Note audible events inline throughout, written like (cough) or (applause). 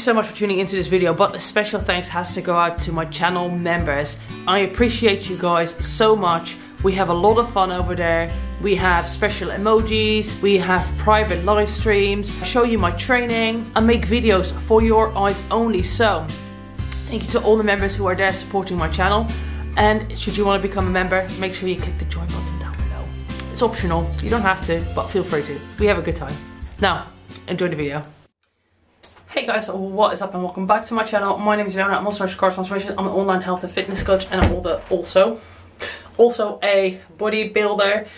You so much for tuning into this video, but a special thanks has to go out to my channel members. I appreciate you guys so much. We have a lot of fun over there. We have special emojis, we have private live streams, I show you my training, I make videos for your eyes only. So, thank you to all the members who are there supporting my channel. And should you want to become a member, make sure you click the join button down below. It's optional, you don't have to, but feel free to. We have a good time. Now, enjoy the video. Hey guys, what is up and welcome back to my channel. My name is Ilona, I'm also Chikara Transformation. I'm an online health and fitness coach and I'm also, also a bodybuilder.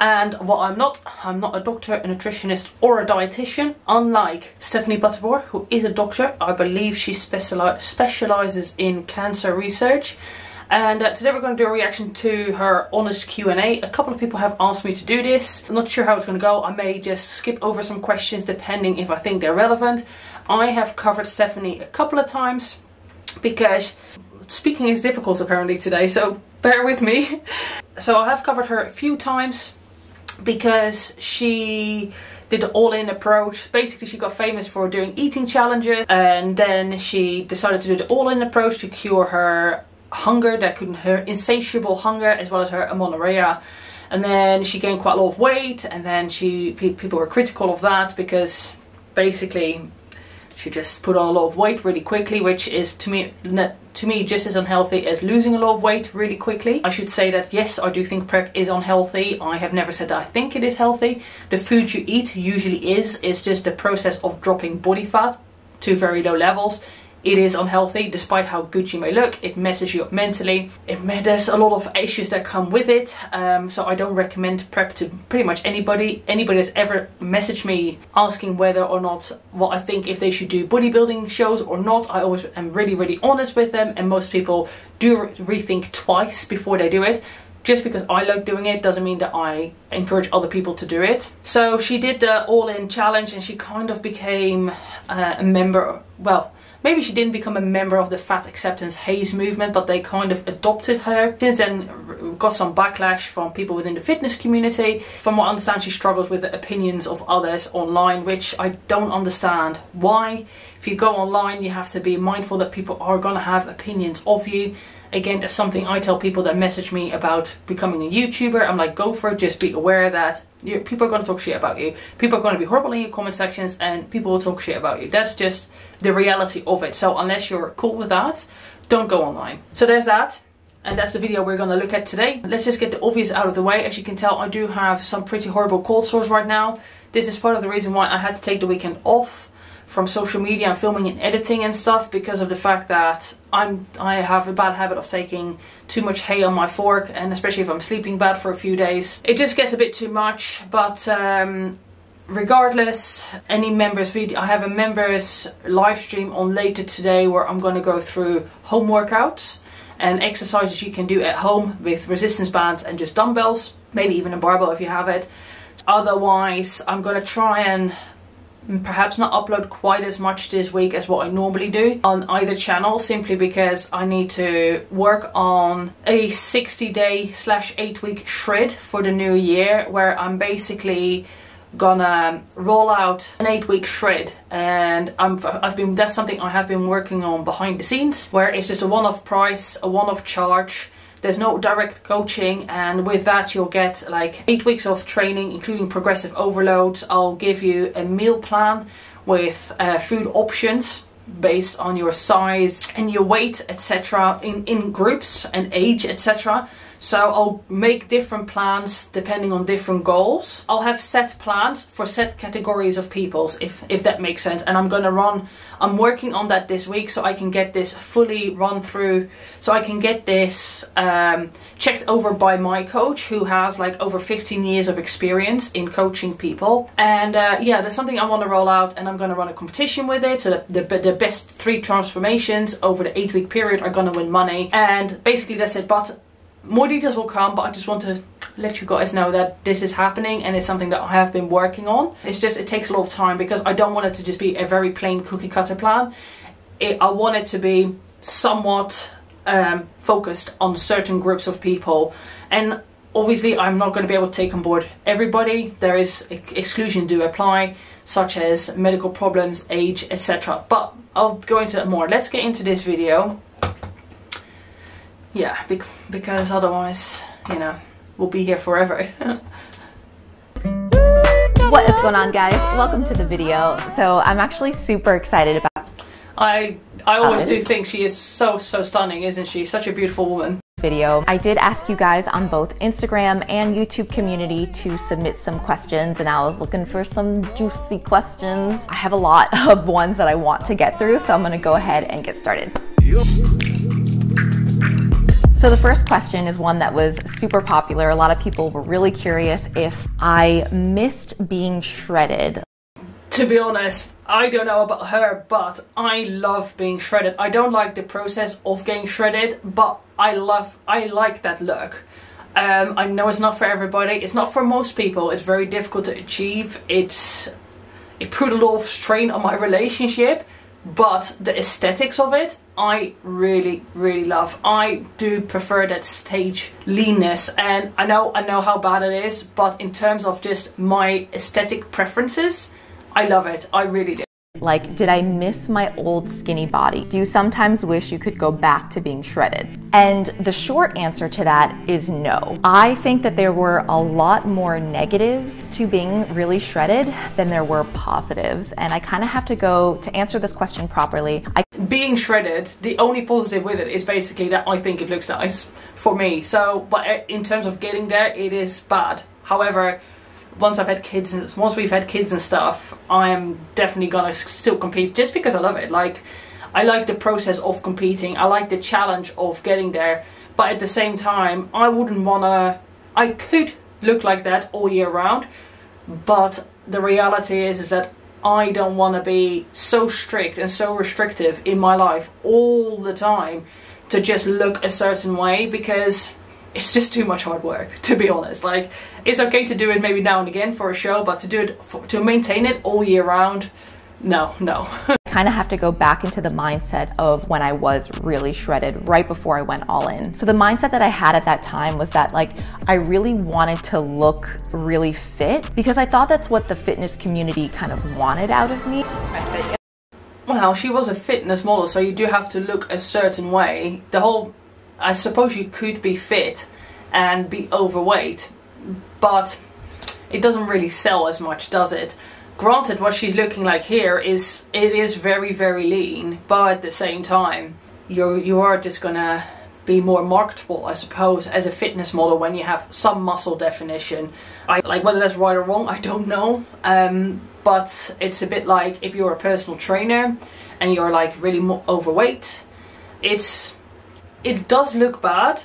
And what I'm not, I'm not a doctor, a nutritionist or a dietitian. Unlike Stephanie Buttermore, who is a doctor. I believe she speciali specializes in cancer research. And uh, today we're going to do a reaction to her honest Q&A. A couple of people have asked me to do this. I'm not sure how it's going to go. I may just skip over some questions depending if I think they're relevant. I have covered Stephanie a couple of times because speaking is difficult apparently today, so bear with me. (laughs) So I have covered her a few times because she did the all-in approach. Basically, she got famous for doing eating challenges and then she decided to do the all-in approach to cure her hunger, that couldn't her insatiable hunger as well as her amenorrhea. And then she gained quite a lot of weight, and then she people were critical of that because basically she just put on a lot of weight really quickly, which is to me to me just as unhealthy as losing a lot of weight really quickly. I should say that yes, I do think prep is unhealthy. I have never said that I think it is healthy. The food you eat usually is. It's just the process of dropping body fat to very low levels it is unhealthy despite how good you may look. It messes you up mentally. It there's a lot of issues that come with it. Um, so I don't recommend prep to pretty much anybody. Anybody that's ever messaged me asking whether or not what I think if they should do bodybuilding shows or not I always am really really honest with them and most people do rethink twice before they do it. Just because I like doing it doesn't mean that I encourage other people to do it. So she did the all-in challenge and she kind of became uh, a member, well, Maybe she didn't become a member of the fat acceptance HAES movement, but they kind of adopted her. Since then, got some backlash from people within the fitness community. From what I understand, she struggles with the opinions of others online, which I don't understand. Why? If you go online, you have to be mindful that people are going to have opinions of you again that's something I tell people that message me about becoming a YouTuber. I'm like go for it. Just be aware that. People are going to talk shit about you. People are going to be horrible in your comment sections and people will talk shit about you. That's just the reality of it. So unless you're cool with that don't go online. So there's that. And that's the video we're going to look at today. Let's just get the obvious out of the way. As you can tell, I do have some pretty horrible cold sores right now. This is part of the reason why I had to take the weekend off from social media and filming and editing and stuff because of the fact that I'm I have a bad habit of taking too much hay on my fork and especially if I'm sleeping bad for a few days. It just gets a bit too much but um, regardless any members video I have a members live stream on later today where I'm going to go through home workouts and exercises you can do at home with resistance bands and just dumbbells maybe even a barbell if you have it otherwise I'm going to try and perhaps not upload quite as much this week as what I normally do on either channel simply because I need to work on a 60 day slash 8 week shred for the new year where I'm basically gonna roll out an eight week shred. And i have been that's something I have been working on behind the scenes where it's just a one-off price a one-off charge there's no direct coaching and with that you'll get like eight weeks of training including progressive overloads. I'll give you a meal plan with uh, food options based on your size and your weight etc in in groups and age etc so I'll make different plans depending on different goals. I'll have set plans for set categories of peoples, if, if that makes sense. And I'm gonna run, I'm working on that this week so I can get this fully run through, so I can get this um, checked over by my coach who has like over 15 years of experience in coaching people. And uh, yeah, there's something I wanna roll out and I'm gonna run a competition with it. So the, the, the best three transformations over the eight week period are gonna win money. And basically that's it. But more details will come, but I just want to let you guys know that this is happening and it's something that I have been working on. It's just, it takes a lot of time because I don't want it to just be a very plain cookie cutter plan. It, I want it to be somewhat um, focused on certain groups of people. And obviously I'm not going to be able to take on board everybody. There is exclusion do apply, such as medical problems, age, etc. But I'll go into that more. Let's get into this video. Yeah, because otherwise, you know, we'll be here forever. (laughs) what is going on guys? Welcome to the video. So I'm actually super excited about I I always do think she is so so stunning, isn't she? Such a beautiful woman video. I did ask you guys on both Instagram and YouTube community to submit some questions and I was looking for some juicy questions. I have a lot (laughs) of ones that I want to get through, so I'm gonna go ahead and get started. So the first question is one that was super popular. A lot of people were really curious if I missed being shredded. To be honest, I don't know about her, but I love being shredded. I don't like the process of getting shredded, but I love, I like that look. Um, I know it's not for everybody. It's not for most people. It's very difficult to achieve. It's it put a lot of strain on my (laughs) relationship, but the aesthetics of it, I really, really love. I do prefer that stage leanness, and I know, I know how bad it is, but in terms of just my aesthetic preferences, I love it. I really do. Like, did I miss my old skinny body? Do you sometimes wish you could go back to being shredded? And the short answer to that is no. I think that there were a lot more negatives to being really shredded than there were positives. And I kind of have to go to answer this question properly. I being shredded, the only positive with it is basically that I think it looks nice for me. So, but uh, in terms of getting there, it is bad. However, once I've had kids and once we've had kids and stuff, I am definitely gonna still compete just because I love it. Like, I like the process of competing. I like the challenge of getting there. But at the same time, I wouldn't wanna. I could look like that all year round, but the reality is is that I don't want to be so strict and so restrictive in my life all the time to just look a certain way because it's just too much hard work to be honest like it's okay to do it maybe now and again for a show but to do it for, to maintain it all year round no no (laughs) I kind of have to go back into the mindset of when I was really shredded right before I went all in. So the mindset that I had at that time was that like I really wanted to look really fit because I thought that's what the fitness community kind of wanted out of me. Well, she was a fitness model, so you do have to look a certain way. The whole I suppose you could be fit and be overweight, but it doesn't really sell as much, does it? Granted, what she's looking like here is it is very, very lean, but at the same time, you're you are just gonna be more marketable, I suppose, as a fitness model when you have some muscle definition. I like whether that's right or wrong, I don't know. Um, but it's a bit like if you're a personal trainer and you're like really overweight, it's it does look bad,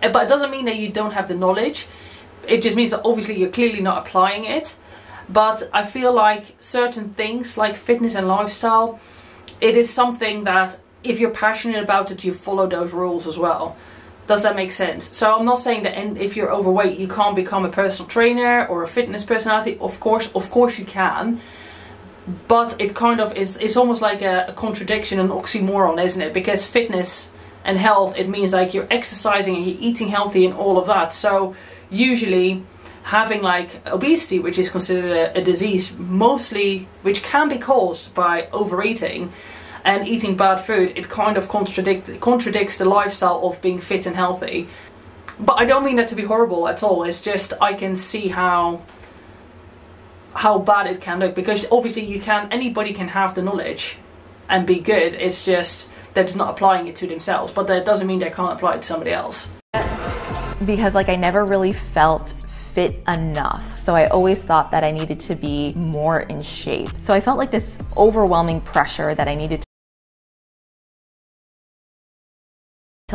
but it doesn't mean that you don't have the knowledge. It just means that obviously you're clearly not applying it. But I feel like certain things like fitness and lifestyle, it is something that if you're passionate about it, you follow those rules as well. Does that make sense? So I'm not saying that if you're overweight, you can't become a personal trainer or a fitness personality. Of course, of course you can. But it kind of is, it's almost like a, a contradiction, an oxymoron, isn't it? Because fitness and health, it means like you're exercising and you're eating healthy and all of that. So usually having like obesity, which is considered a, a disease, mostly which can be caused by overeating and eating bad food, it kind of contradict, contradicts the lifestyle of being fit and healthy. But I don't mean that to be horrible at all. It's just I can see how how bad it can look because obviously you can anybody can have the knowledge and be good. It's just they're just not applying it to themselves, but that doesn't mean they can't apply it to somebody else. Because like I never really felt fit enough. So I always thought that I needed to be more in shape. So I felt like this overwhelming pressure that I needed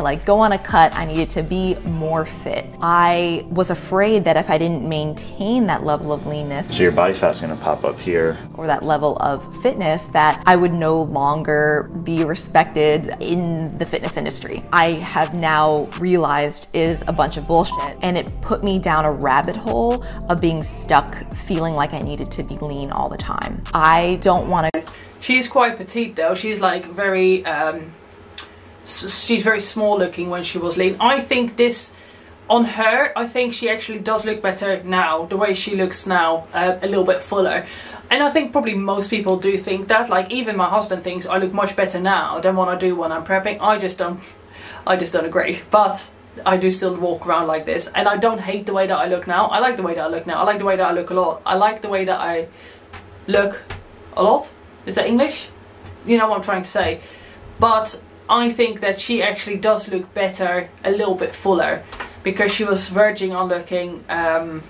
to to like go on a cut, I needed to be more fit. I was afraid that if I didn't maintain that level of leanness, so your body fat's gonna pop up here, or that level of fitness, that I would no longer be respected in the fitness industry. I have now realized is a bunch of bullshit, and it put me down a rabbit hole of being stuck feeling like I needed to be lean all the time. I don't want to. She's quite petite though. She's like very. Um she's very small looking when she was lean. I think this on her, I think she actually does look better now, the way she looks now, uh, a little bit fuller. And I think probably most people do think that, like even my husband thinks I look much better now than what I do when I'm prepping. I just don't, I just don't agree. But I do still walk around like this and I don't hate the way that I look now. I like the way that I look now. I like the way that I look a lot. I like the way that I look a lot. Is that English? You know what I'm trying to say. But I think that she actually does look better, a little bit fuller because she was verging on looking um,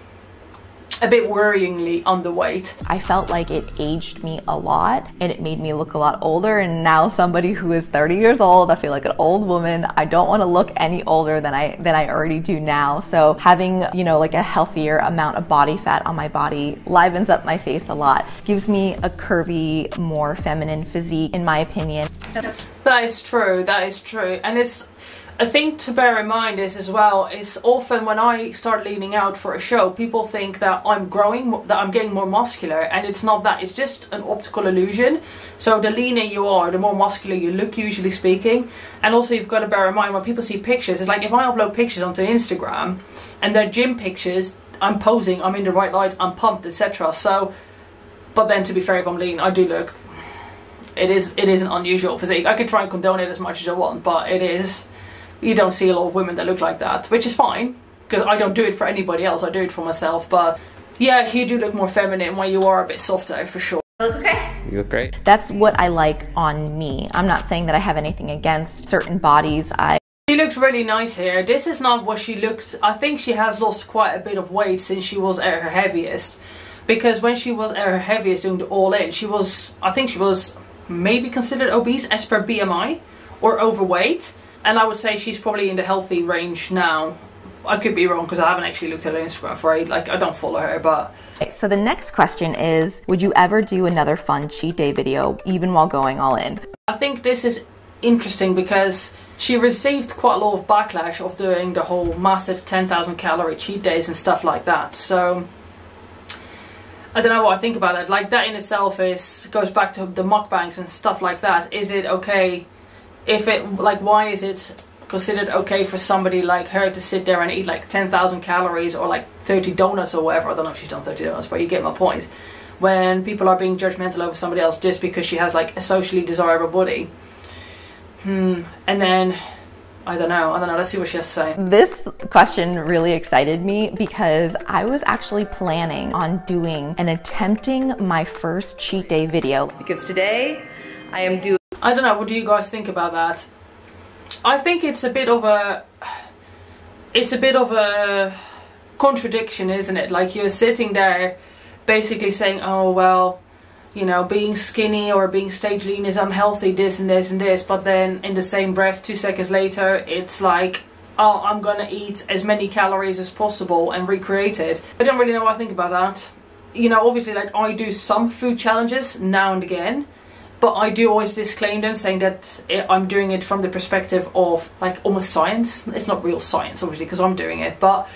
a bit worryingly underweight. I felt like it aged me a lot and it made me look a lot older. And now somebody who is 30 years old, I feel like an old woman. I don't want to look any older than I than I already do now. So having, you know, like a healthier amount of body fat on my body livens up my face a lot. Gives me a curvy, more feminine physique in my opinion. That is true. That is true. And it's a thing to bear in mind is as well is often when I start leaning out for a show, people think that I'm growing, that I'm getting more muscular, and it's not that. It's just an optical illusion. So the leaner you are, the more muscular you look, usually speaking. And also you've got to bear in mind when people see pictures, it's like if I upload pictures onto Instagram and they're gym pictures, I'm posing, I'm in the right light, I'm pumped, etc. So, but then to be fair, if I'm lean, I do look. It is it is an unusual physique. I could try and condone it as much as I want, but it is you don't see a lot of women that look like that, which is fine because I don't do it for anybody else. I do it for myself. But yeah, you do look more feminine when you are a bit softer for sure. Okay. You look great. That's what I like on me. I'm not saying that I have anything against certain bodies. I she looks really nice here. This is not what she looked. I think she has lost quite a bit of weight since she was at her heaviest. Because when she was at her heaviest doing the all in, she was, I think she was maybe considered obese as per BMI or overweight and I would say she's probably in the healthy range now. I could be wrong because I haven't actually looked at her Instagram for it. Like I don't follow her, but. So the next question is, would you ever do another fun cheat day video, even while going all in? I think this is interesting because she received quite a lot of backlash of doing the whole massive 10,000 calorie cheat days and stuff like that. So I don't know what I think about it. Like that in itself is goes back to the mukbangs and stuff like that. Is it okay? If it like why is it considered okay for somebody like her to sit there and eat like 10,000 calories or like 30 donuts or whatever I don't know if she's done 30 donuts but you get my point when people are being judgmental over somebody else just because she has like a socially desirable body hmm and then I don't know. I don't know. Let's see what she has to say. This question really excited me because I was actually planning on doing and attempting my first cheat day video. Because today I am doing I don't know, what do you guys think about that? I think it's a bit of a it's a bit of a contradiction, isn't it? Like you're sitting there basically saying, "Oh, well, you know, being skinny or being stage lean is unhealthy, this and this and this," but then in the same breath 2 seconds later, it's like Oh, I'm gonna eat as many calories as possible and recreate it. I don't really know what I think about that. You know, obviously, like I do some food challenges now and again, but I do always disclaim them saying that eh, I'm doing it from the perspective of like almost science. It's not real science obviously because I'm doing it, but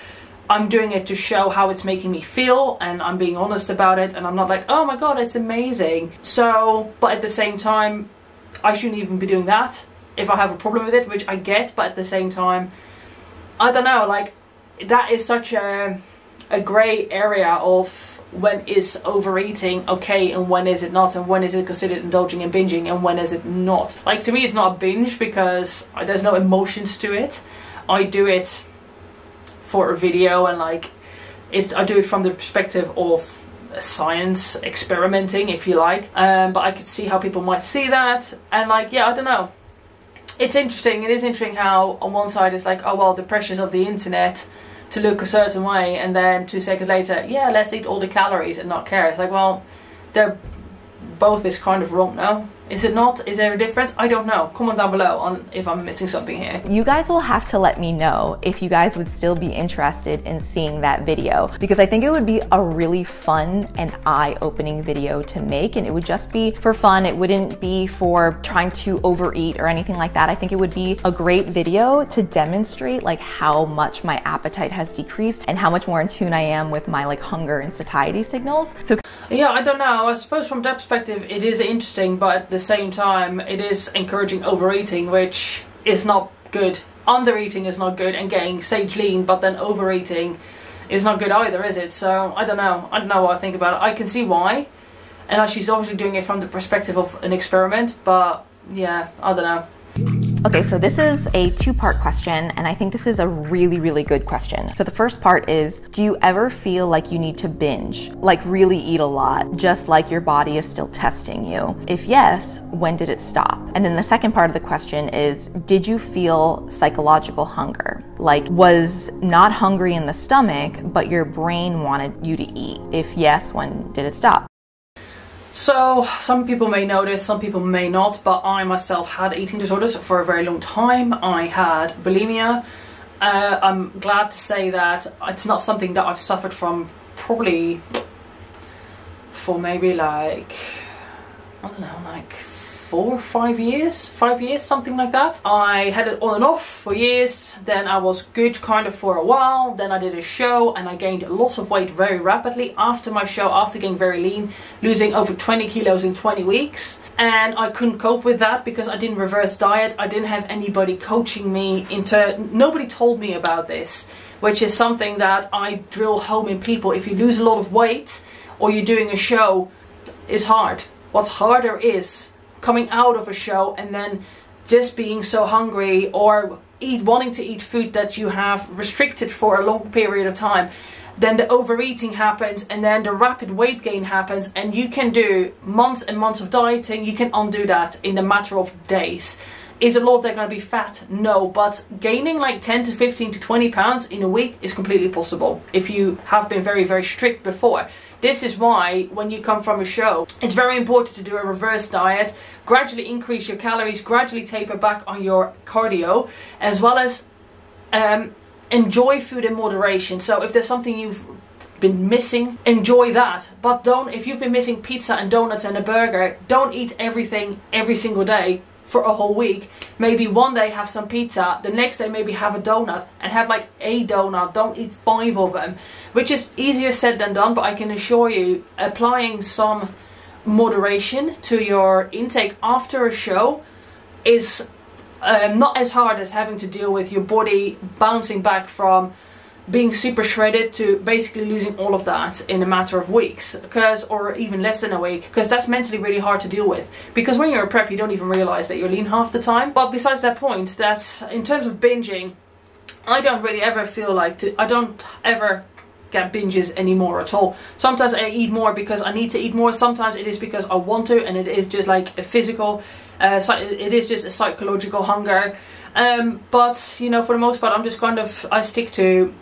I'm doing it to show how it's making me feel and I'm being honest about it and I'm not like, oh my god, it's amazing. So, but at the same time, I shouldn't even be doing that if I have a problem with it, which I get, but at the same time, I don't know, like that is such a a grey area of when is overeating okay and when is it not and when is it considered indulging and binging and when is it not. Like to me it's not a binge because there's no emotions to it. I do it for a video and like it i do it from the perspective of science experimenting if you like. Um, but i could see how people might see that and like yeah i don't know. It's interesting. It is interesting how on one side it's like oh well the pressures of the internet to look a certain way and then two seconds later, yeah, let's eat all the calories and not care. It's like, well, they're both is kind of wrong now. Is it not? Is there a difference? I don't know. Comment down below on if I'm missing something here. You guys will have to let me know if you guys would still be interested in seeing that video because I think it would be a really fun and eye-opening video to make and it would just be for fun. It wouldn't be for trying to overeat or anything like that. I think it would be a great video to demonstrate like how much my appetite has decreased and how much more in tune I am with my like hunger and satiety signals. So yeah, I don't know. I suppose from that perspective it is interesting, but the same time it is encouraging overeating, which is not good under eating is not good and getting stage lean, but then overeating is not good either, is it? So I don't know. I don't know what I think about it. I can see why, and she's obviously doing it from the perspective of an experiment. But yeah, I don't know. Okay, so this is a two part question, and I think this is a really, really good question. So, the first part is Do you ever feel like you need to binge, like really eat a lot, just like your body is still testing you? If yes, when did it stop? And then the second part of the question is Did you feel psychological hunger? Like, was not hungry in the stomach, but your brain wanted you to eat? If yes, when did it stop? So, some people may notice, some people may not, but I myself had eating disorders for a very long time. I had bulimia. Uh, I'm glad to say that it's not something that I've suffered from probably for maybe like, I don't know, like four, five years, five years, something like that. I had it on and off for years. Then I was good kind of for a while. Then I did a show and I gained lots of weight very rapidly after my show, after getting very lean, losing over 20 kilos in 20 weeks. And I couldn't cope with that because I didn't reverse diet. I didn't have anybody coaching me into, nobody told me about this, which is something that I drill home in people. If you lose a lot of weight or you're doing a show, it's hard. What's harder is coming out of a show and then just being so hungry or eat wanting to eat food that you have restricted for a long period of time then the overeating happens and then the rapid weight gain happens and you can do months and months of dieting. You can undo that in a matter of days is a lot of that going to be fat no but gaining like 10 to 15 to 20 pounds in a week is completely possible if you have been very very strict before this is why when you come from a show, it's very important to do a reverse diet, gradually increase your calories, gradually taper back on your cardio, as well as um, enjoy food in moderation. So if there's something you've been missing, enjoy that. But don't, if you've been missing pizza and donuts and a burger, don't eat everything every single day for a whole week. Maybe one day have some pizza, the next day maybe have a donut and have like a donut. Don't eat five of them, which is easier said than done, but I can assure you applying some moderation to your intake after a show is um, not as hard as having to deal with your body bouncing back from being super shredded to basically losing all of that in a matter of weeks because or even less than a week because that's mentally really hard to deal with because when you're a prep you don't even realize that you're lean half the time but besides that point that in terms of binging I don't really ever feel like to I don't ever get binges anymore at all. Sometimes I eat more because I need to eat more. Sometimes it is because I want to, and it is just like a physical. Uh, it is just a psychological hunger. Um, but you know, for the most part, I'm just kind of I stick to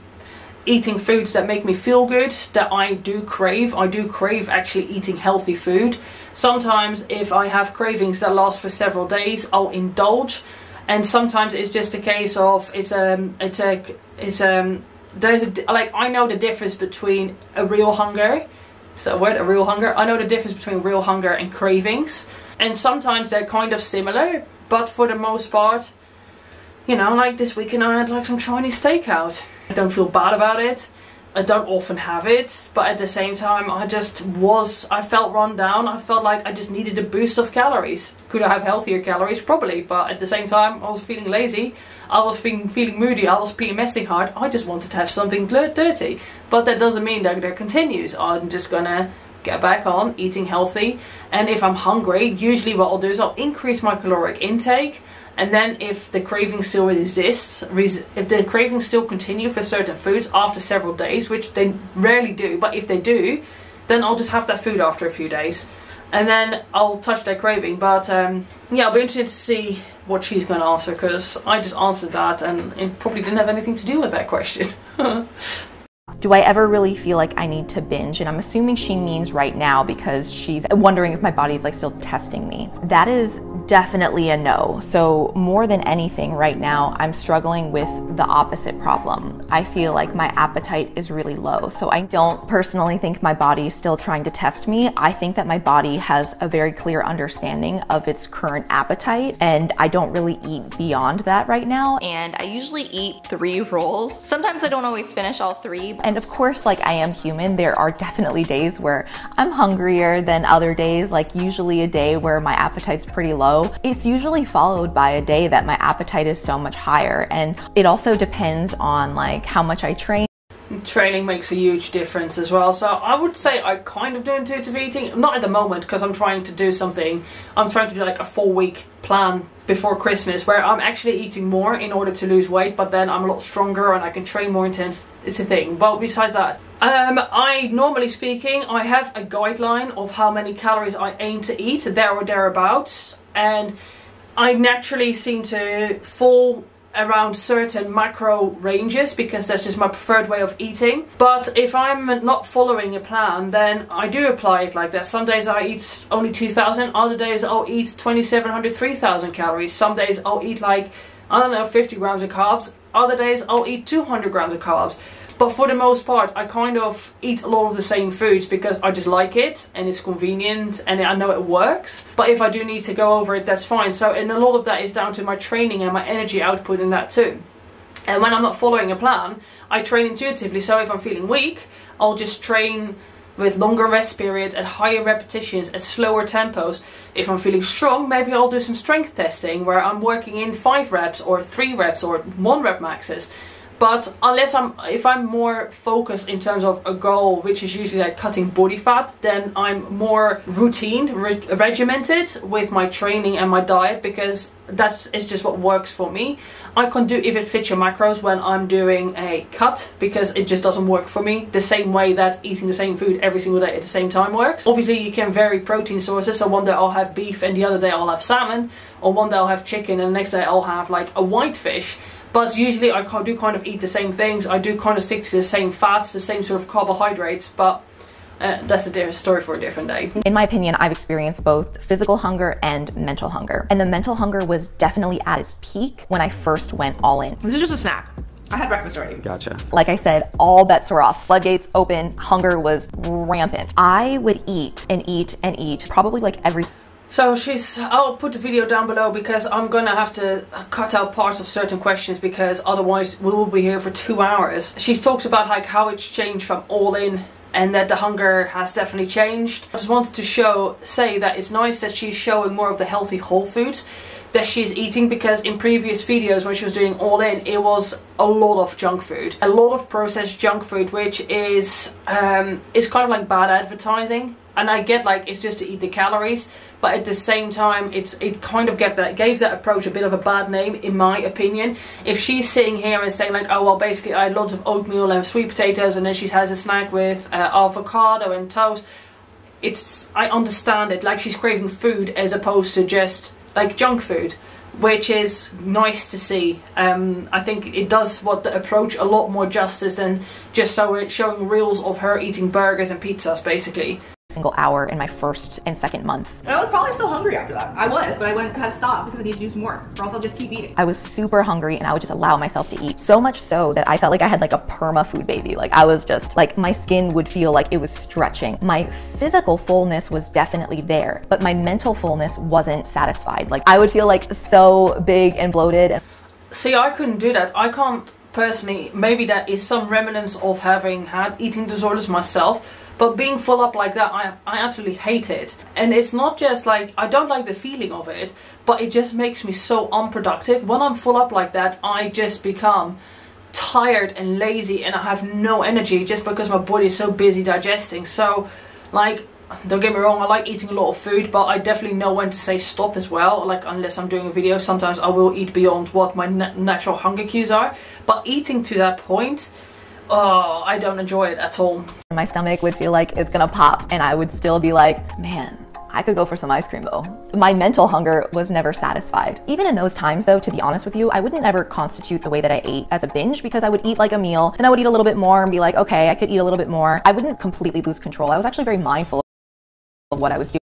eating foods that make me feel good that I do crave. I do crave actually eating healthy food. Sometimes if I have cravings that last for several days, I'll indulge. And sometimes it's just a case of it's um it's a it's um there's a like I know the difference between a real hunger. So word a real hunger. I know the difference between real hunger and cravings. And sometimes they're kind of similar, but for the most part, you know, like this weekend I had like some Chinese takeout I don't feel bad about it. I don't often have it, but at the same time, I just was, I felt run down. I felt like I just needed a boost of calories. Could I have healthier calories? Probably, but at the same time, I was feeling lazy. I was feeling, feeling moody. I was PMSing hard. I just wanted to have something dirty. But that doesn't mean that that continues. I'm just gonna get back on eating healthy. And if I'm hungry, usually what I'll do is I'll increase my caloric intake and then if the craving still exists, if the cravings still continue for certain foods after several days, which they rarely do, but if they do, then I'll just have that food after a few days. And then I'll touch that craving. But um, yeah, I'll be interested to see what she's going to answer because I just answered that and it probably didn't have anything to do with that question. (laughs) Do I ever really feel like I need to binge? And I'm assuming she means right now because she's wondering if my body's like still testing me. That is definitely a no. So, more than anything, right now, I'm struggling with the opposite problem. I feel like my appetite is really low. So, I don't personally think my body is still trying to test me. I think that my body has a very clear understanding of its current appetite, and I don't really eat beyond that right now. And I usually eat three rolls. Sometimes I don't always finish all three. And of course, like I am human, there are definitely days where I'm hungrier than other days, like usually a day where my appetite's pretty low it's usually followed by a day that my appetite is so much higher. And it also depends on like how much I train training makes a huge difference as well. So I would say I kind of do intuitive eating, not at the moment because I'm trying to do something. I'm trying to do like a four week plan before Christmas where I'm actually eating more in order to lose weight, but then I'm a lot stronger and I can train more intense. It's a thing. But besides that, um, I normally speaking, I have a guideline of how many calories I aim to eat, there or thereabouts, and I naturally seem to fall around certain macro ranges because that's just my preferred way of eating. But if I'm not following a plan, then I do apply it like that. Some days I eat only 2000, other days I'll eat 2700, 3000 calories. Some days I'll eat like, I don't know, 50 grams of carbs. Other days I'll eat 200 grams of carbs. But for the most part, I kind of eat a lot of the same foods because I just like it and it's convenient and I know it works. But if I do need to go over it, that's fine. So, and a lot of that is down to my training and my energy output in that too. And when I'm not following a plan, I train intuitively. So if I'm feeling weak, I'll just train with longer rest periods at higher repetitions at slower tempos. If I'm feeling strong, maybe I'll do some strength testing where I'm working in 5 reps or 3 reps or 1 rep maxes but unless I'm if I'm more focused in terms of a goal which is usually like cutting body fat then I'm more routine re regimented with my training and my diet because that's is just what works for me. I can do if it fits your macros when I'm doing a cut because it just doesn't work for me the same way that eating the same food every single day at the same time works. Obviously you can vary protein sources. So one day I'll have beef and the other day I'll have salmon or one day I'll have chicken and the next day I'll have like a white fish but usually I do kind of eat the same things. I do kind of stick to the same fats, the same sort of carbohydrates, but uh, that's a different story for a different day. In my opinion, I've experienced both physical hunger and mental hunger. And the mental hunger was definitely at its peak when I first went all in. This is just a snack. I had breakfast already. Gotcha. Like I said, all bets were off. Floodgates open, hunger was rampant. I would eat and eat and eat probably like every so she's, I'll put the video down below because I'm gonna have to cut out parts of certain questions because otherwise we will be here for two hours. She talks about like how it's changed from all in and that the hunger has definitely changed. I just wanted to show, say that it's nice that she's showing more of the healthy whole foods that she's eating because in previous videos when she was doing all in it was a lot of junk food a lot of processed junk food which is um is kind of like bad advertising and I get like it's just to eat the calories but at the same time it's it kind of gave that gave that approach a bit of a bad name in my opinion. If she's sitting here and saying like oh well basically I had lots of oatmeal and sweet potatoes and then she has a snack with uh, avocado and toast it's I understand it. Like she's craving food as opposed to just like junk food which is nice to see. Um, I think it does what the approach a lot more justice than just so showing reels of her eating burgers and pizzas, basically single hour in my first and second month. And I was probably still hungry after that. I was, but I went had to stop because I need to do some more, or else I'll just keep eating. I was super hungry and I would just allow myself to eat. So much so that I felt like I had like a perma food baby. Like I was just like my skin would feel like it was stretching. My physical fullness was definitely there, but my mental fullness wasn't satisfied. Like I would feel like so big and bloated. See, I couldn't do that. I can't personally, maybe that is some remnants of having had eating disorders myself but being full up like that, I, I absolutely hate it. And it's not just like, I don't like the feeling of it, but it just makes me so unproductive. When I'm full up like that, I just become tired and lazy and I have no energy just because my body is so busy digesting. So, like, don't get me wrong, I like eating a lot of food, but I definitely know when to say stop as well. Like, unless I'm doing a video, sometimes I will eat beyond what my natural hunger cues are. But eating to that point, oh, I don't enjoy it at all. My stomach would feel like it's gonna pop and I would still be like, man, I could go for some ice cream though. My mental hunger was never satisfied. Even in those times though, to be honest with you, I wouldn't ever constitute the way that I ate as a binge because I would eat like a meal and I would eat a little bit more and be like, okay, I could eat a little bit more. I wouldn't completely lose control. I was actually very mindful of what I was doing.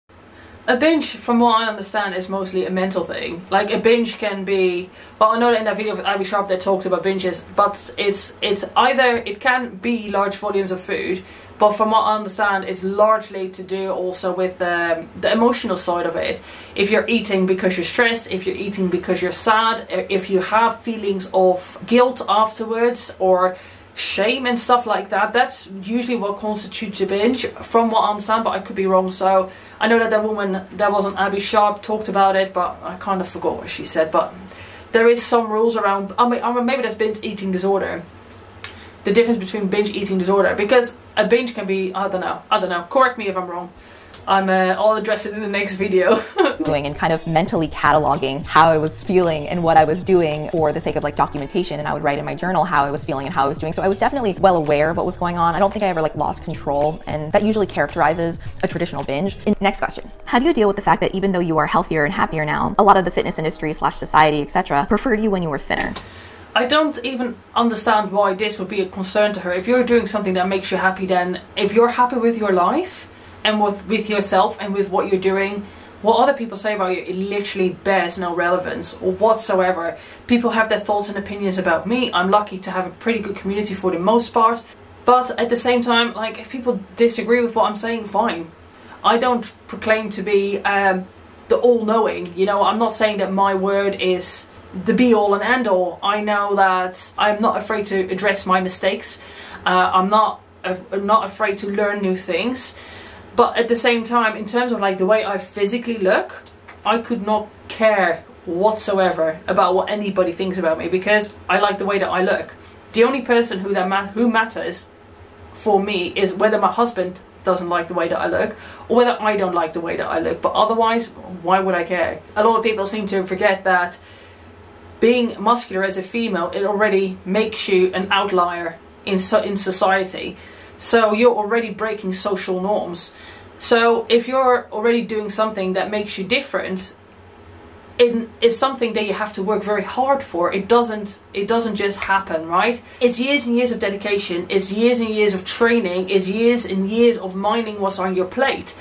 A binge, from what I understand, is mostly a mental thing. Like a binge can be. Well, I know that in that video of Ivy Sharp they talked about binges, but it's it's either it can be large volumes of food, but from what I understand, it's largely to do also with the the emotional side of it. If you're eating because you're stressed, if you're eating because you're sad, if you have feelings of guilt afterwards, or shame and stuff like that. That's usually what constitutes a binge, from what I understand, but I could be wrong. So I know that that woman, that wasn't Abby Sharp, talked about it, but I kind of forgot what she said. But there is some rules around, I mean, I mean maybe that's binge eating disorder. The difference between binge eating disorder, because a binge can be, I don't know, I don't know, correct me if I'm wrong. I'm uh, I'll address it in the next video. (laughs) doing and kind of mentally cataloging how I was feeling and what I was doing for the sake of like documentation. And I would write in my journal how I was feeling and how I was doing. So I was definitely well aware of what was going on. I don't think I ever like lost control. And that usually characterizes a traditional binge. And next question. How do you deal with the fact that even though you are healthier and happier now, a lot of the fitness industry slash society, etc., preferred you when you were thinner? I don't even understand why this would be a concern to her. If you're doing something that makes you happy, then if you're happy with your life, and with, with yourself and with what you're doing what other people say about you it literally bears no relevance or whatsoever. People have their thoughts and opinions about me. I'm lucky to have a pretty good community for the most part. But at the same time like if people disagree with what i'm saying fine. I don't proclaim to be um, the all-knowing you know? I'm not saying that my word is the be-all and end-all. I know that i'm not afraid to address my mistakes. Uh, i'm not uh, not afraid to learn new things but at the same time, in terms of like the way I physically look, I could not care whatsoever about what anybody thinks about me because I like the way that I look. The only person who that ma- who matters for me is whether my husband doesn't like the way that I look or whether I don't like the way that I look. But otherwise, why would I care? A lot of people seem to forget that being muscular as a female it already makes you an outlier in so- in society. So you're already breaking social norms. So if you're already doing something that makes you different, it is something that you have to work very hard for. It doesn't it doesn't just happen, right? It's years and years of dedication, it's years and years of training, it's years and years of mining what's on your plate.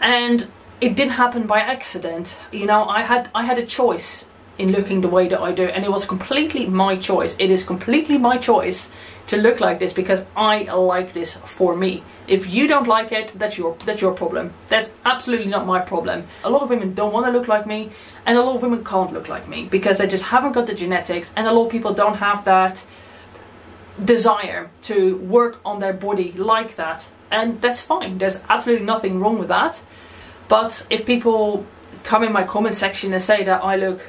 And it didn't happen by accident. You know, I had I had a choice in looking the way that I do and it was completely my choice. It is completely my choice to look like this because I like this for me. If you don't like it, that's your that's your problem. That's absolutely not my problem. A lot of women don't want to look like me and a lot of women can't look like me because they just haven't got the genetics and a lot of people don't have that desire to work on their body like that. And that's fine. There's absolutely nothing wrong with that. But if people come in my comment section and say that I look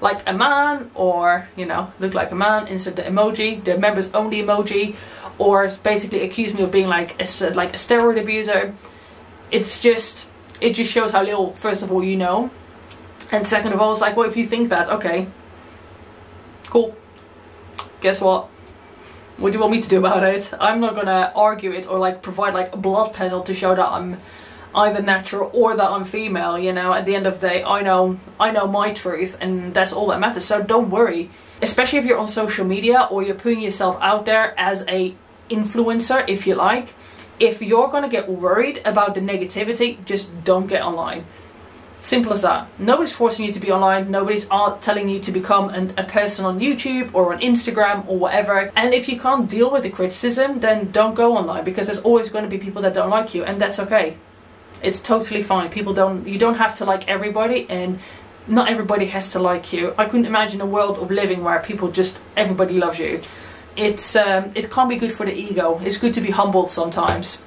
like a man or you know look like a man insert the emoji the members only emoji or basically accuse me of being like a, like a steroid abuser. It's just it just shows how little first of all you know. And second of all it's like well if you think that? Okay. Cool. Guess what? What do you want me to do about it? I'm not gonna argue it or like provide like a blood panel to show that i'm either natural or that I'm female, you know, at the end of the day, I know, I know my truth and that's all that matters. So don't worry, especially if you're on social media or you're putting yourself out there as a influencer, if you like. If you're gonna get worried about the negativity, just don't get online. Simple as that. Nobody's forcing you to be online. Nobody's telling you to become an, a person on YouTube or on Instagram or whatever. And if you can't deal with the criticism, then don't go online because there's always going to be people that don't like you, and that's okay. It's totally fine. People don't, you don't have to like everybody and not everybody has to like you. I couldn't imagine a world of living where people just, everybody loves you. It's, um, it can't be good for the ego. It's good to be humbled sometimes.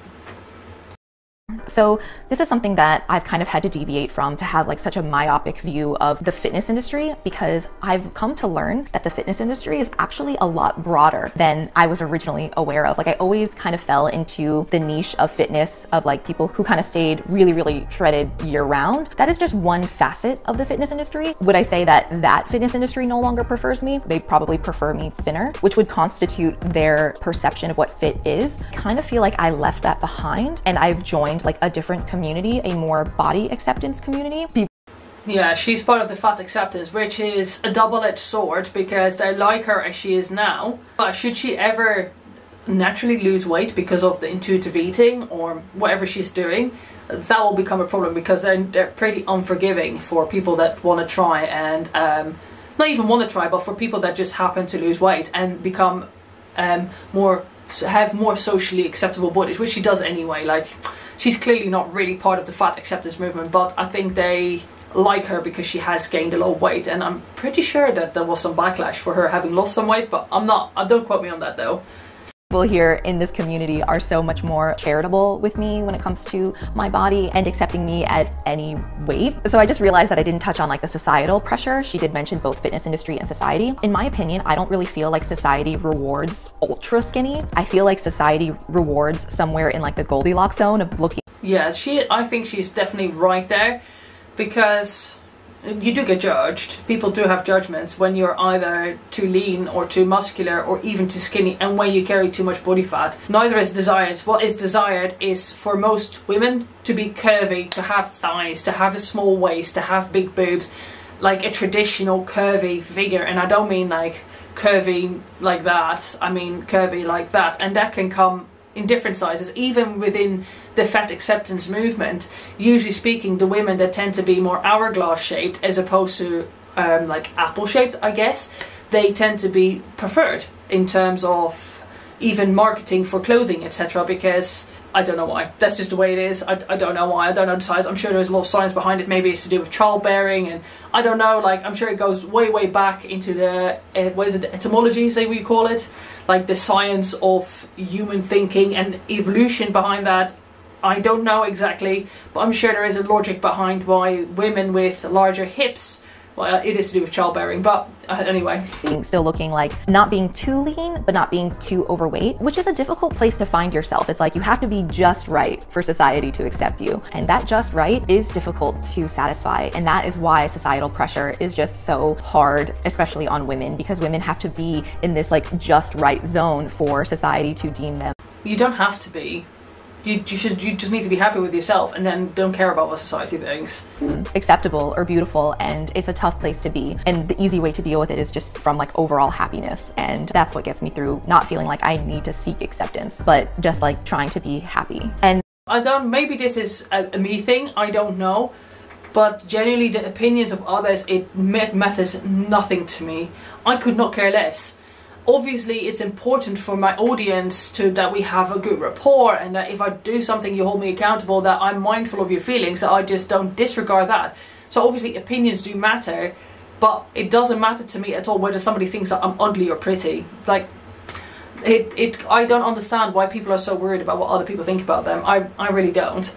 So this is something that I've kind of had to deviate from to have like such a myopic view of the fitness industry because I've come to learn that the fitness industry is actually a lot broader than I was originally aware of. Like I always kind of fell into the niche of fitness of like people who kind of stayed really, really shredded year round. That is just one facet of the fitness industry. Would I say that that fitness industry no longer prefers me? They probably prefer me thinner, which would constitute their perception of what fit is. Kind of feel like I left that behind and I've joined like a different community, a more body acceptance community. Yeah, she's part of the fat acceptance, which is a double-edged sword because they like her as she is now. But should she ever naturally lose weight because of the intuitive eating or whatever she's doing, that will become a problem because they're, they're pretty unforgiving for people that want to try and um, not even want to try, but for people that just happen to lose weight and become um, more have more socially acceptable bodies, which she does anyway. Like she's clearly not really part of the fat acceptance movement, but I think they like her because she has gained a lot of weight and I'm pretty sure that there was some backlash for her having lost some weight but I'm not I don't quote me on that though people here in this community are so much more charitable with me when it comes to my body and accepting me at any weight. So I just realized that I didn't touch on like the societal pressure. She did mention both fitness industry and society. In my opinion, I don't really feel like society rewards ultra skinny. I feel like society rewards somewhere in like the Goldilocks zone of looking Yeah, she. I think she's definitely right there because you do get judged. People do have judgments when you're either too lean or too muscular or even too skinny and when you carry too much body fat. Neither is desired. What is desired is for most women to be curvy, to have thighs, to have a small waist, to have big boobs, like a traditional curvy figure. And I don't mean like curvy like that, I mean curvy like that. And that can come in different sizes, even within the fat acceptance movement. Usually speaking, the women that tend to be more hourglass shaped as opposed to um, like apple shaped, I guess, they tend to be preferred in terms of even marketing for clothing, etc. Because I don't know why. That's just the way it is. I, I don't know why. I don't know the science. I'm sure there's a lot of science behind it. Maybe it's to do with childbearing, and I don't know. Like I'm sure it goes way, way back into the uh, what is it? Etymology, say we call it, like the science of human thinking and evolution behind that. I don't know exactly, but I'm sure there is a logic behind why women with larger hips. Well, it is to do with childbearing, but uh, anyway. still looking like not being too lean, but not being too overweight, which is a difficult place to find yourself. It's like you have to be just right for society to accept you. And that just right is difficult to satisfy. And that is why societal pressure is just so hard, especially on women, because women have to be in this like just right zone for society to deem them You don't have to be. You, you should. You just need to be happy with yourself, and then don't care about what society thinks. acceptable or beautiful and it's a tough place to be and the easy way to deal with it is just from like overall happiness and that's what gets me through not feeling like i need to seek acceptance but just like trying to be happy and I don't. Maybe this is a, a me thing. I don't know. But generally, the opinions of others it matters nothing to me. I could not care less. Obviously, it's important for my audience to that we have a good rapport, and that if I do something, you hold me accountable. That I'm mindful of your feelings. That I just don't disregard that. So obviously, opinions do matter, but it doesn't matter to me at all whether somebody thinks that I'm ugly or pretty. Like it, it I don't understand why people are so worried about what other people think about them. I, I really don't.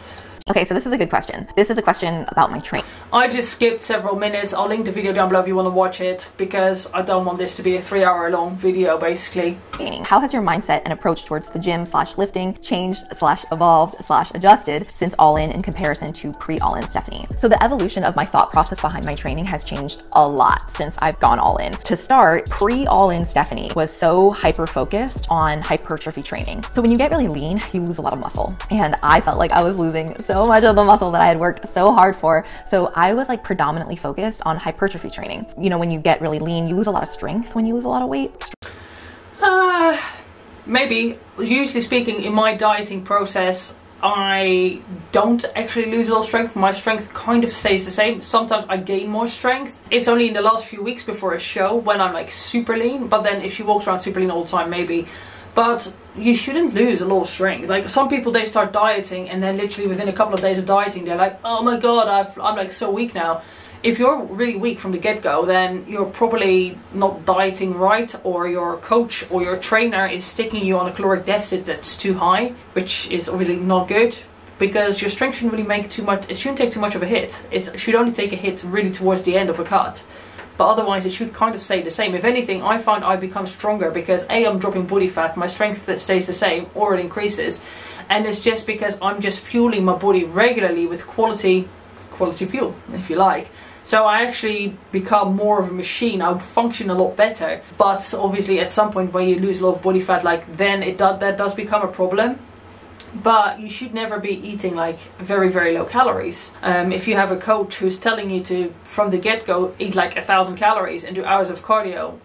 Okay so this is a good question. This is a question about my training I just skipped several minutes. I'll link the video down below if you want to watch it because I don't want this to be a three hour long video basically. how has your mindset and approach towards the gym slash lifting changed slash evolved slash adjusted since all in in comparison to pre all in stephanie? So the evolution of my thought process behind my training has changed a lot since i've gone all in. To start pre all in stephanie was so hyper focused on hypertrophy training. So when you get really lean you lose a lot of muscle. And i felt like i was losing so much of the muscle that i had worked so hard for so i was like predominantly focused on hypertrophy training you know when you get really lean you lose a lot of strength when you lose a lot of weight Uh, maybe. Usually speaking, in my dieting process, I don't actually lose a lot of strength. My strength kind of stays the same. Sometimes I gain more strength. It's only in the last few weeks before a show when I'm like super lean. But then if she walks around super lean all the time, maybe. But you shouldn't lose a lot of strength. Like some people, they start dieting and then literally within a couple of days of dieting, they're like, "Oh my god, I've, I'm like so weak now." If you're really weak from the get-go, then you're probably not dieting right, or your coach or your trainer is sticking you on a caloric deficit that's too high, which is obviously not good because your strength shouldn't really make too much. It shouldn't take too much of a hit. It should only take a hit really towards the end of a cut but otherwise it should kind of stay the same. If anything, I find I become stronger because A, I'm dropping body fat, my strength that stays the same or it increases, and it's just because I'm just fueling my body regularly with quality, quality fuel, if you like. So I actually become more of a machine. I function a lot better. But obviously, at some point when you lose a lot of body fat, like then it does that does become a problem but you should never be eating like very very low calories. Um, if you have a coach who's telling you to from the get-go eat like a thousand calories and do hours of cardio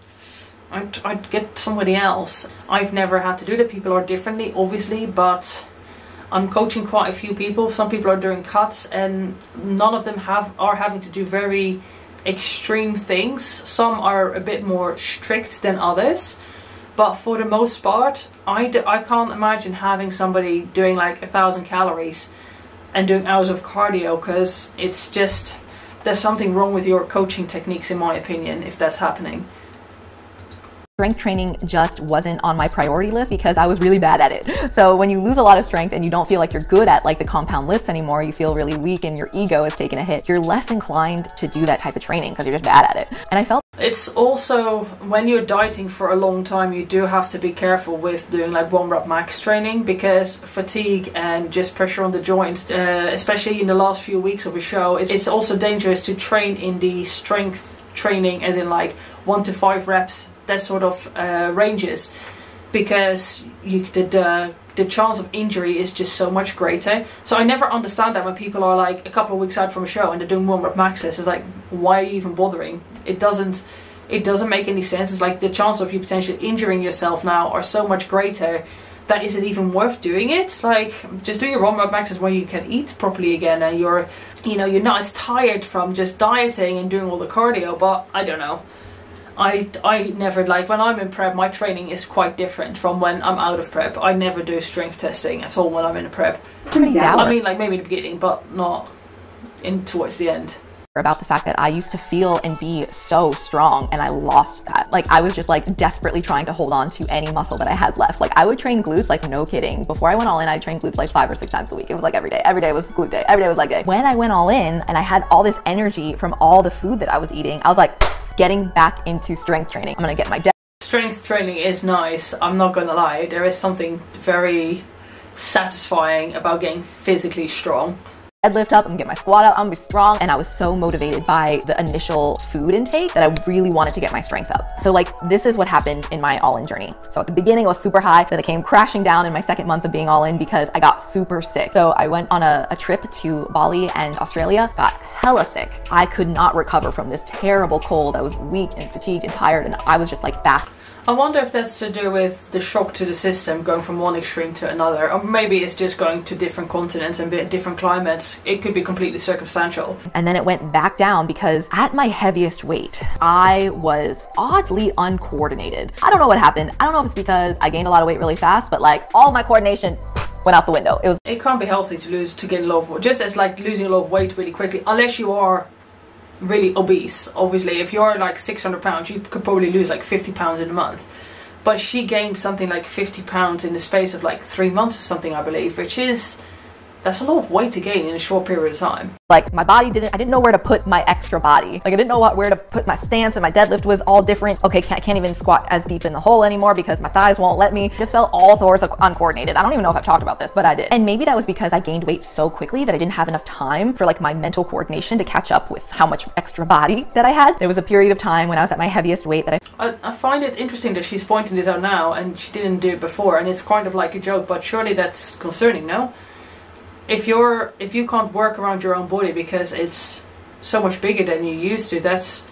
I'd, I'd get somebody else. I've never had to do that. People are differently obviously but i'm coaching quite a few people. Some people are doing cuts and none of them have are having to do very extreme things. Some are a bit more strict than others. But for the most part, I, d- I can't imagine having somebody doing like a thousand calories and doing hours of cardio because it's just there's something wrong with your coaching techniques, in my opinion, if that's happening. Strength training just wasn't on my priority list because I was really bad at it. So when you lose a lot of strength and you don't feel like you're good at like the compound lifts anymore, you feel really weak and your ego is taking a hit, you're less inclined to do that type of training because you're just bad at it. And I felt it's also when you're dieting for a long time, you do have to be careful with doing like one rep max training because fatigue and just pressure on the joints, uh, especially in the last few weeks of a show, it's also dangerous to train in the strength training, as in like one to five reps that sort of uh, ranges because you, the, the the chance of injury is just so much greater. So I never understand that when people are like a couple of weeks out from a show and they're doing one rep maxes. It's like, why are you even bothering? It doesn't. It doesn't make any sense. It's like the chance of you potentially injuring yourself now are so much greater that is it even worth doing it? Like, just do your one rep maxes when you can eat properly again and you're, you know, you're not as tired from just dieting and doing all the cardio. But I don't know. I, I never like when I'm in prep my training is quite different from when I'm out of prep I never do strength testing at all when I'm in a prep pretty I mean like maybe in the beginning but not in towards the end about the fact that I used to feel and be so strong and I lost that. Like I was just like desperately trying to hold on to any muscle that I had left. Like I would train glutes like no kidding. Before I went all in, I trained glutes like five or six times a week. It was like every day. Every day was a glute day. Every day was leg day. When I went all in and I had all this energy from all the food that I was eating, I was like, getting back into strength training. I'm gonna get my strength training is nice. I'm not gonna lie. There is something very satisfying about getting physically strong deadlift up, I'm gonna get my squat up, I'm gonna be strong. And I was so motivated by the initial food intake that I really wanted to get my strength up. So like this is what happened in my all in journey. So at the beginning it was super high, then it came crashing down in my second month of being all in because I got super sick. So I went on a, a trip to Bali and Australia, got hella sick. I could not recover from this terrible cold. I was weak and fatigued and tired and I was just like fast I wonder if that's to do with the shock to the system going from one extreme to another, or maybe it's just going to different continents and different climates. It could be completely circumstantial. And then it went back down because at my heaviest weight, I was oddly uncoordinated. I don't know what happened. I don't know if it's because I gained a lot of weight really fast, but like all my coordination (laughs) went out the window. It was. It can't be healthy to lose to gain a lot of weight. Just as like losing a lot of weight really quickly, unless you are really obese. Obviously, if you're like 600 pounds, you could probably lose like 50 pounds in a month. But she gained something like 50 pounds in the space of like three months or something, I believe, which is that's a lot of weight to gain in a short period of time. Like my body didn't, I didn't know where to put my extra body. Like I didn't know what, where to put my stance and my deadlift was all different. Okay, can't, can't even squat as deep in the hole anymore because my thighs won't let me. Just felt all sorts of uncoordinated. I don't even know if I've talked about this, but I did. And maybe that was because I gained weight so quickly that I didn't have enough time for like my mental coordination to catch up with how much extra body that I had. There was a period of time when I was at my heaviest weight that I... I, I find it interesting that she's pointing this out now and she didn't do it before and it's kind of like a joke, but surely that's concerning, no? If you're if you can't work around your own body because it's so much bigger than you used to, that's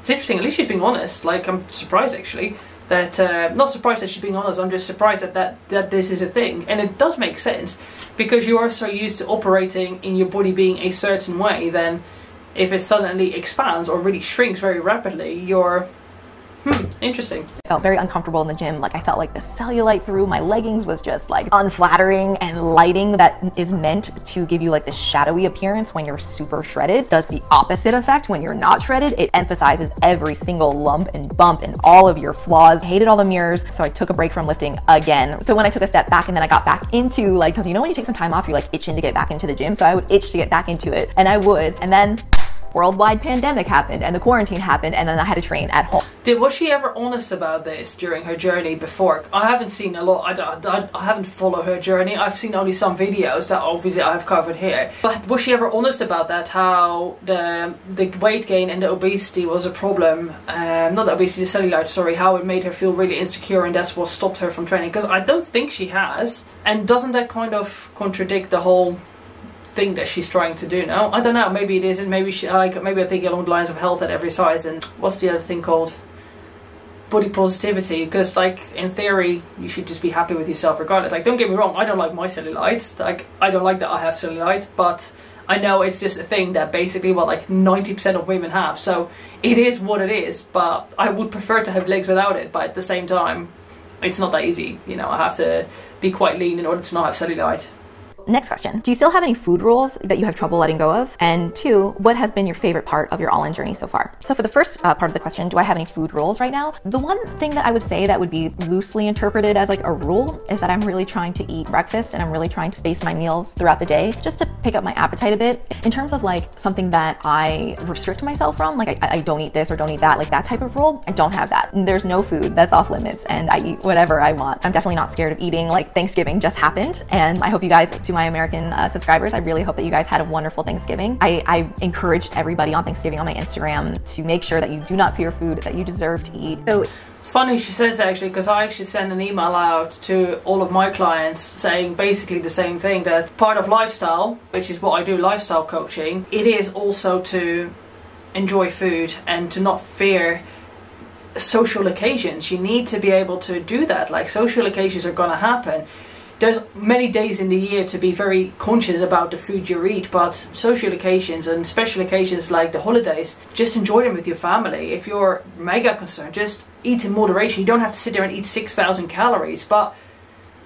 it's interesting. At least she's being honest. Like I'm surprised actually that uh, not surprised that she's being honest. I'm just surprised that, that that this is a thing, and it does make sense because you are so used to operating in your body being a certain way. Then, if it suddenly expands or really shrinks very rapidly, you're Hmm, interesting. I felt very uncomfortable in the gym. Like I felt like the cellulite through my leggings was just like unflattering and lighting that is meant to give you like this shadowy appearance when you're super shredded does the opposite effect when you're not shredded. It emphasizes every single lump and bump and all of your flaws. I hated all the mirrors, so I took a break from lifting again. So when I took a step back and then I got back into like, cause you know when you take some time off, you're like itching to get back into the gym. So I would itch to get back into it and I would. And then worldwide pandemic happened and the quarantine happened and then I had to train at home. Did was she ever honest about this during her journey before? I haven't seen a lot. I, I, I haven't followed her journey. I've seen only some videos that obviously I've covered here. But was she ever honest about that? How the the weight gain and the obesity was a problem? Um, not the obesity, the cellulite. Sorry, how it made her feel really insecure and that's what stopped her from training. Because I don't think she has. And doesn't that kind of contradict the whole thing that she's trying to do now. I don't know. Maybe it isn't. Maybe she like maybe I think along the lines of health at every size. And what's the other thing called? Body positivity. Because like in theory, you should just be happy with yourself regardless. Like don't get me wrong. I don't like my cellulite. Like I don't like that I have cellulite, but. I know it's just a thing that basically what like 90% of women have. So it is what it is, but I would prefer to have legs without it. But at the same time, it's not that easy. You know, I have to be quite lean in order to not have cellulite Next question. Do you still have any food rules that you have trouble letting go of? And two, what has been your favorite part of your all in journey so far? So, for the first uh, part of the question, do I have any food rules right now? The one thing that I would say that would be loosely interpreted as like a rule is that I'm really trying to eat breakfast and I'm really trying to space my meals throughout the day just to pick up my appetite a bit. In terms of like something that I restrict myself from, like I, I don't eat this or don't eat that, like that type of rule, I don't have that. There's no food that's off limits and I eat whatever I want. I'm definitely not scared of eating. Like Thanksgiving just happened and I hope you guys, to my American uh, subscribers, I really hope that you guys had a wonderful Thanksgiving. I, I encouraged everybody on Thanksgiving on my Instagram to make sure that you do not fear food, that you deserve to eat. So It's funny she says that actually because I actually send an email out to all of my clients saying basically the same thing that part of lifestyle, which is what I do lifestyle coaching, it is also to enjoy food and to not fear social occasions. You need to be able to do that. Like social occasions are going to happen. There's many days in the year to be very conscious about the food you eat, but social occasions and special occasions like the holidays, just enjoy them with your family. If you're mega concerned, just eat in moderation. You don't have to sit there and eat 6,000 calories, but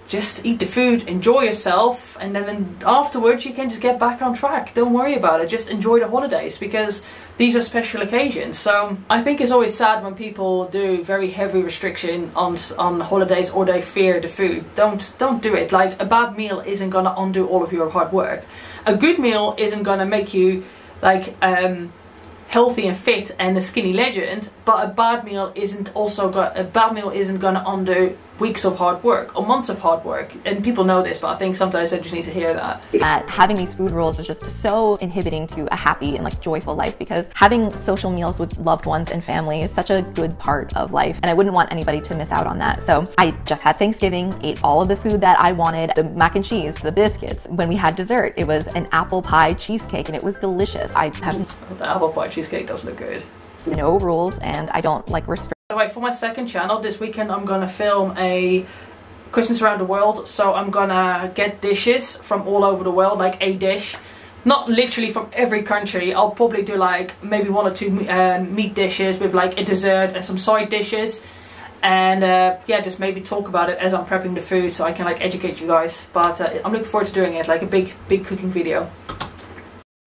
just eat the food, enjoy yourself, and then afterwards you can just get back on track. Don't worry about it. Just enjoy the holidays because these are special occasions. So I think it's always sad when people do very heavy restriction on on holidays or they fear the food. Don't don't do it. Like a bad meal isn't gonna undo all of your hard work. A good meal isn't gonna make you like um healthy and fit and a skinny legend, but a bad meal isn't also got a bad meal isn't gonna undo weeks of hard work or months of hard work. And people know this, but I think sometimes they just need to hear that. that having these food rules is just so inhibiting to a happy and like joyful life because having social meals with loved ones and family is such a good part of life and I wouldn't want anybody to miss out on that. So I just had Thanksgiving, ate all of the food that I wanted, the mac and cheese, the biscuits. When we had dessert, it was an apple pie cheesecake and it was delicious. I have The apple pie cheesecake does look good. no rules and I don't like restrict Way, for my second channel this weekend, I'm gonna film a Christmas around the world. So I'm gonna get dishes from all over the world, like a dish. Not literally from every country. I'll probably do like maybe one or two um, meat dishes with like a dessert and some side dishes. And uh, yeah, just maybe talk about it as I'm prepping the food so I can like educate you guys. But uh, I'm looking forward to doing it, like a big, big cooking video.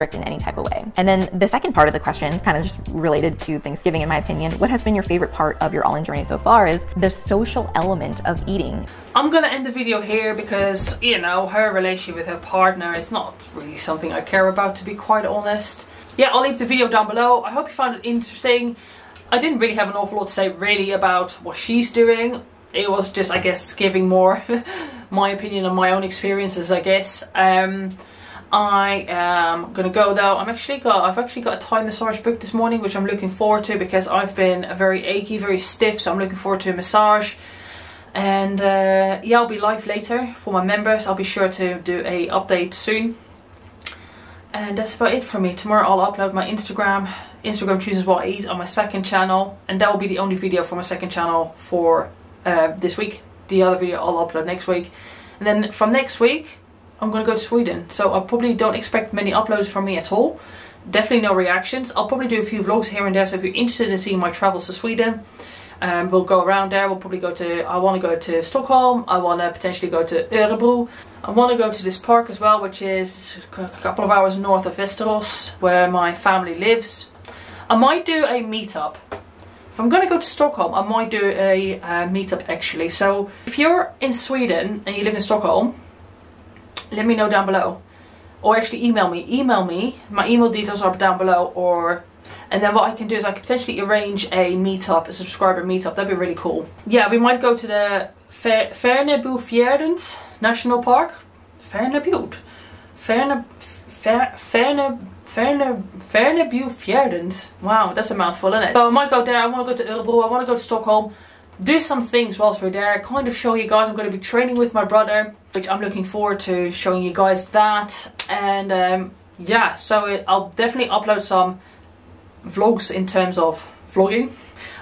In any type of way. And then the second part of the question is kind of just related to Thanksgiving in my opinion. What has been your favorite part of your all-in journey so far is the social element of eating. I'm gonna end the video here because, you know, her relationship with her partner is not really something I care about to be quite honest. Yeah, I'll leave the video down below. I hope you found it interesting. I didn't really have an awful lot to say really about what she's doing. It was just, I guess, giving more (laughs) my opinion on my own experiences, I guess. Um, I am gonna go though. I'm actually got I've actually got a Thai massage booked this morning, which I'm looking forward to because I've been very achy, very stiff. So I'm looking forward to a massage. And uh, yeah, I'll be live later for my members. I'll be sure to do a update soon. And that's about it for me. Tomorrow I'll upload my Instagram. Instagram chooses what I eat on my second channel, and that will be the only video for my second channel for uh, this week. The other video I'll upload next week, and then from next week I'm gonna go to Sweden. So I probably don't expect many uploads from me at all. Definitely no reactions. I'll probably do a few vlogs here and there. So if you're interested in seeing my travels to Sweden, um, we'll go around there. We'll probably go to. I want to go to Stockholm. I want to potentially go to Örebro. I want to go to this park as well, which is a couple of hours north of Västerås, where my family lives. I might do a meetup. If I'm going to go to Stockholm, I might do a uh, meetup actually. So if you're in Sweden and you live in Stockholm, let me know down below. Or actually email me. Email me. My email details are down below. Or and then what I can do is I could potentially arrange a meetup, a subscriber meetup. That'd be really cool. Yeah, we might go to the Fer Färnebofjärden National Park. Fernebud. Ferne Fer Ferne Ferne Färnebofjärden. Wow, that's a mouthful, isn't it? So I might go there. I want to go to Örebro. I want to go to Stockholm. Do some things whilst we're there. Kind of show you guys. I'm going to be training with my brother, which I'm looking forward to showing you guys that. And um, yeah, so it, I'll definitely upload some vlogs in terms of vlogging.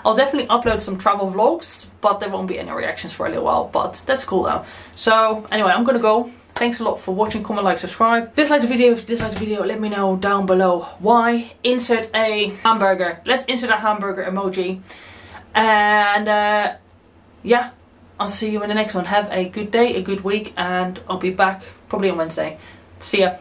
I'll definitely upload some travel vlogs, but there won't be any reactions for a little while, but that's cool though. So anyway, I'm gonna go. Thanks a lot for watching, comment, like, subscribe. Dislike the video, if you dislike the video, let me know down below why. Insert a hamburger. Let's insert a hamburger emoji. And uh, yeah, I'll see you in the next one. Have a good day, a good week, and I'll be back probably on Wednesday. See ya.